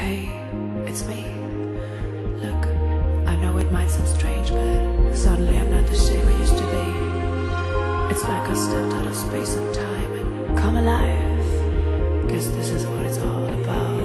Hey, it's me. Look, I know it might sound strange, but suddenly I'm not the same I used to be. It's like I stepped out of space and time and come alive. Guess this is what it's all about.